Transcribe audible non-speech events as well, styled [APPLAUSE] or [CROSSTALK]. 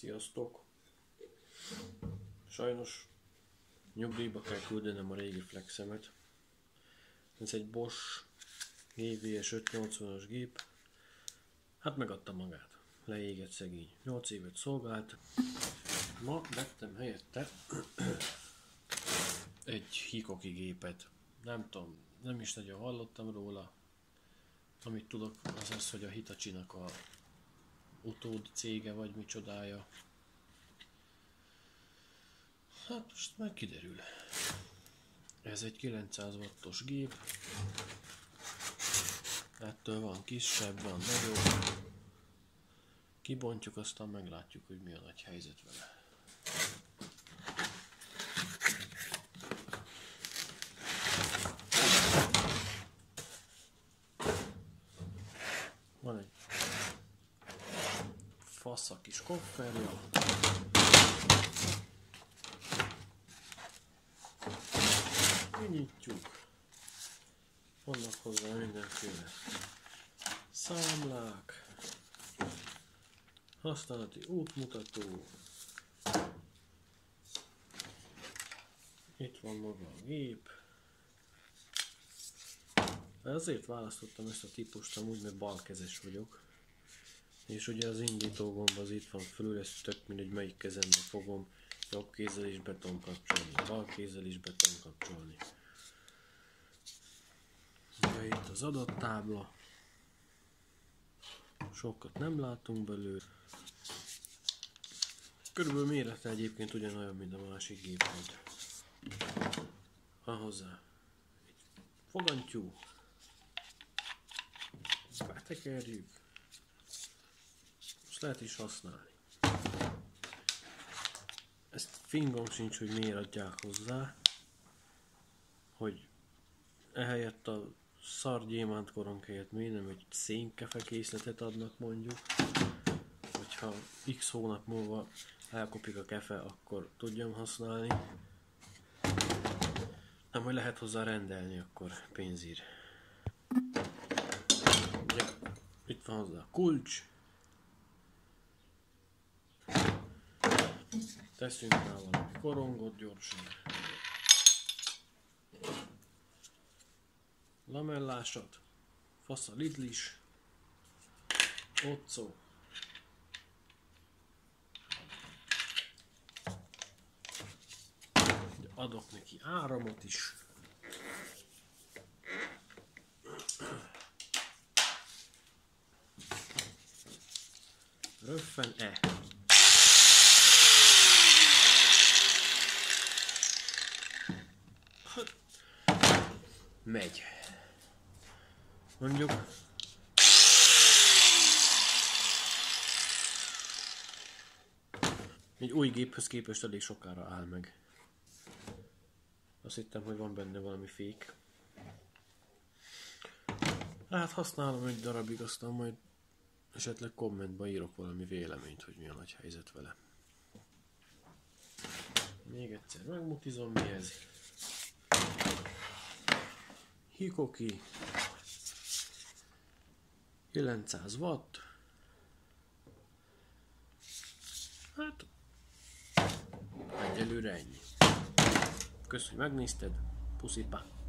Sziasztok! Sajnos nyugdíjba kell küldenem a régi flexemet. Ez egy Bosch GVS 580-as gép. Hát megadta magát. Leégett szegény. 8 évet szolgált. Ma vettem helyette [CLEARS THROAT] egy Hikoki gépet. Nem tudom, nem is nagyon hallottam róla. Amit tudok, az az, hogy a Hitachi-nak a utód cége, vagy micsodája. Hát most már kiderül. Ez egy 900 wattos gép. Ettől van kisebb, van nagyobb. Kibontjuk, aztán meglátjuk, hogy mi a nagy helyzet vele. Van egy fasz a kis kofferja. Kinyitjuk. Vannak hozzá mindenféle számlák, használati útmutató. Itt van maga a gép. Azért választottam ezt a típust amúgy, mert balkezes vagyok. És ugye az indító gomb az itt van fölül, ez tök mindegy melyik kezembe fogom. Jobb kézzel is be tudom kapcsolni, bal kézzel is be tudom kapcsolni. Ugye itt az adattábla. Sokat nem látunk belőle. Körülbelül mérete egyébként ugyanolyan, mint a másik géped. Van hozzá fogantyú. Betekerjük. Most lehet is használni. Ezt fingom sincs, hogy miért adják hozzá. Hogy ehelyett a szar gyémánt koronk helyett miért nem egy szénkefe készletet adnak mondjuk. Hogyha x hónap múlva elkopik a kefe, akkor tudjam használni. Nem, hogy lehet hozzá rendelni, akkor pénzír. Ja, itt van hozzá a kulcs. Teszünk rá valami korongot gyorsan. Lamellásat. Fasz a Lidl is. Otco. Adok neki áramot is. Röffen-e. Megy. Mondjuk egy új géphez képest elég sokára áll meg. Azt hittem, hogy van benne valami fék. Hát használom egy darabig, aztán majd esetleg kommentben írok valami véleményt, hogy mi a nagy helyzet vele. Még egyszer megmutizom mi ez. Hikoki 900 watt. Hát egyelőre ennyi. Köszönöm, hogy megnézted. Puszi, pa.